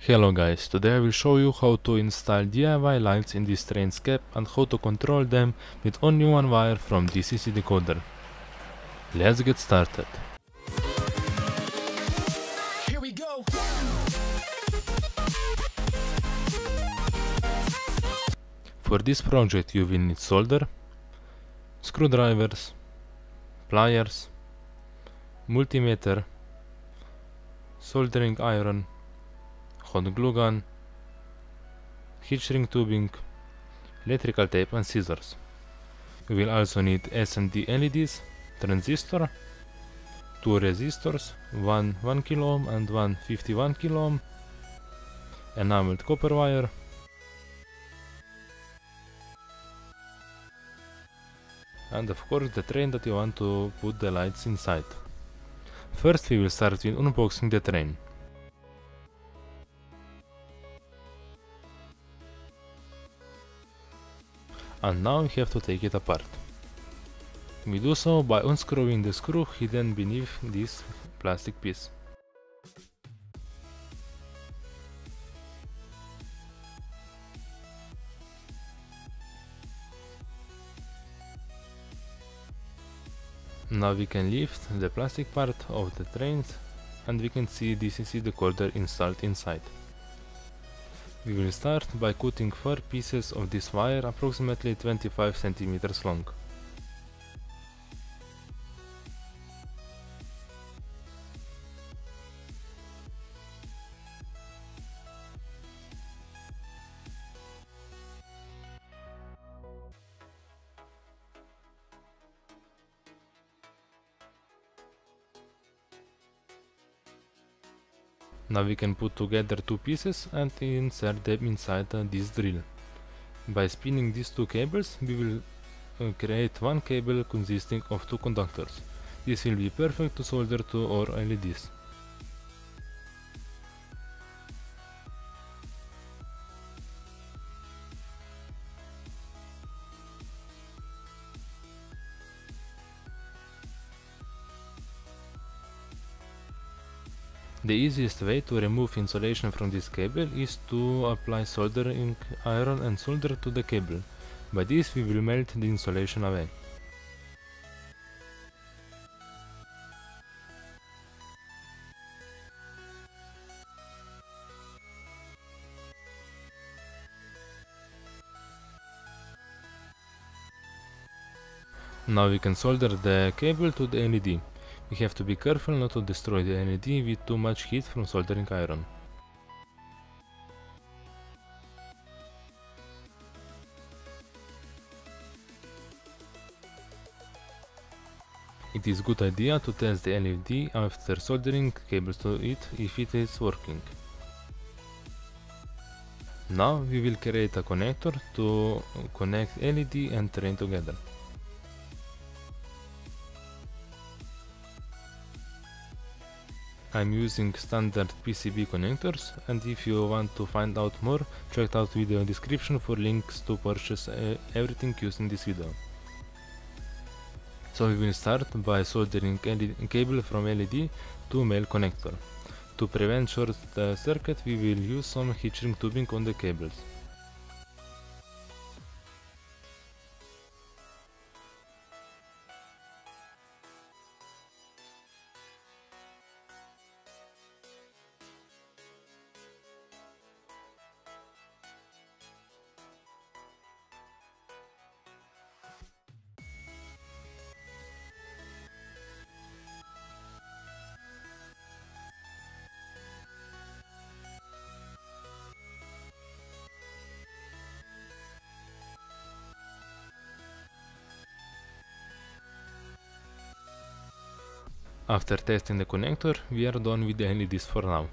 Hello guys, today I will show you how to install DIY lights in this train cab and how to control them with only one wire from DCC decoder. Let's get started. Here we go. For this project you will need solder, screwdrivers, pliers, multimeter, soldering iron, hot glue gun, heat shrink tubing, electrical tape and scissors. You will also need SMD LEDs, transistor, two resistors, one 1 kilo ohm and one 51 kilo ohm, enameled copper wire, and of course the train that you want to put the lights inside. First we will start with unboxing the train. And now we have to take it apart. We do so by unscrewing the screw hidden beneath this plastic piece. Now we can lift the plastic part of the trains and we can see DCC decoder installed inside. We will start by cutting 4 pieces of this wire approximately 25 centimeters long. Now we can put together two pieces and insert them inside uh, this drill. By spinning these two cables we will uh, create one cable consisting of two conductors. This will be perfect to solder to our LEDs. The easiest way to remove insulation from this cable is to apply soldering iron and solder to the cable. By this we will melt the insulation away. Now we can solder the cable to the LED. We have to be careful not to destroy the LED with too much heat from soldering iron. It is a good idea to test the LED after soldering cables to it if it is working. Now we will create a connector to connect LED and train together. I'm using standard PCB connectors and if you want to find out more, check out video description for links to purchase uh, everything used in this video. So we will start by soldering LED cable from LED to male connector. To prevent short uh, circuit we will use some heat shrink tubing on the cables. After testing the connector, we are done with the LEDs for now.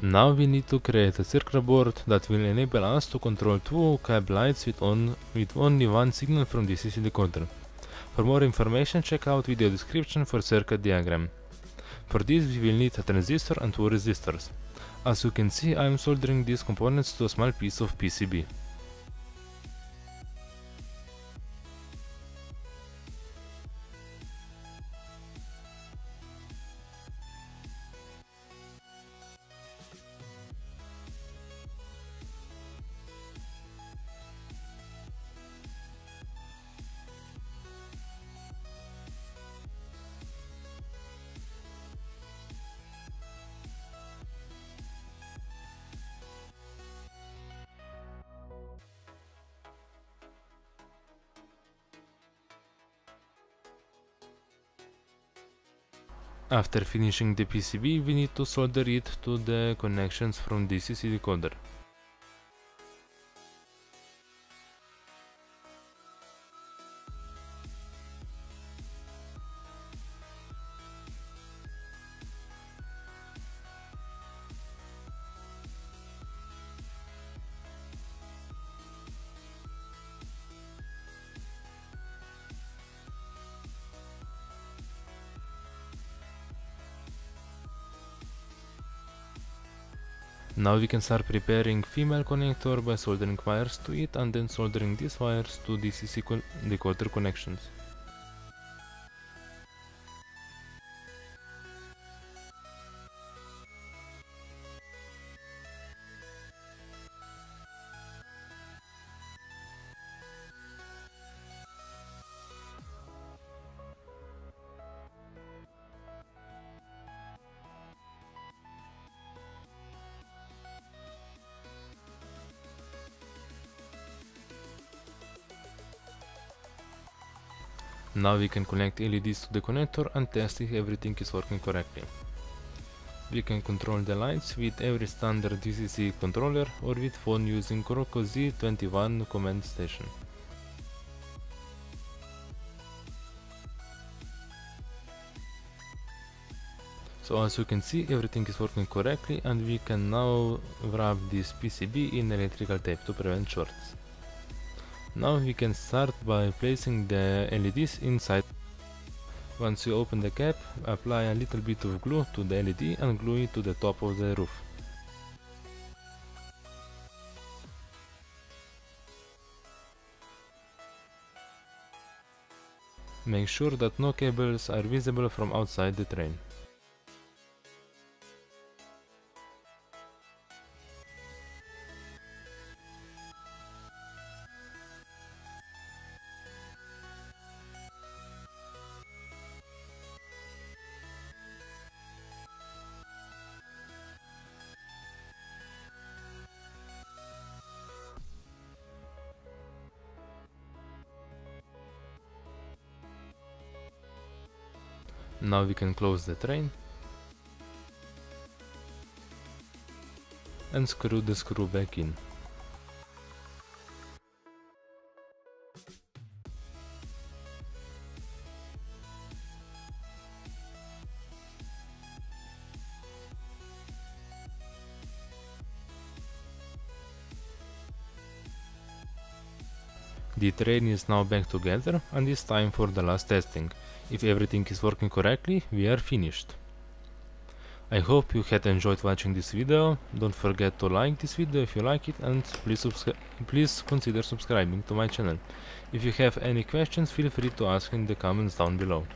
Now we need to create a circuit board that will enable us to control two cab lights with, on, with only one signal from the DCC decoder. For more information check out video description for circuit diagram. For this we will need a transistor and two resistors. As you can see I am soldering these components to a small piece of PCB. After finishing the PCB, we need to solder it to the connections from DCC decoder. Now we can start preparing female connector by soldering wires to it and then soldering these wires to co decoder connections. Now we can connect LEDs to the connector and test if everything is working correctly. We can control the lights with every standard DCC controller or with phone using Roco Z21 command station. So as you can see everything is working correctly and we can now wrap this PCB in electrical tape to prevent shorts. Now we can start by placing the LEDs inside. Once you open the cap, apply a little bit of glue to the LED and glue it to the top of the roof. Make sure that no cables are visible from outside the train. Now we can close the train and screw the screw back in. The train is now back together and it's time for the last testing. If everything is working correctly, we are finished. I hope you had enjoyed watching this video, don't forget to like this video if you like it and please, please consider subscribing to my channel. If you have any questions, feel free to ask in the comments down below.